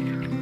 Bye.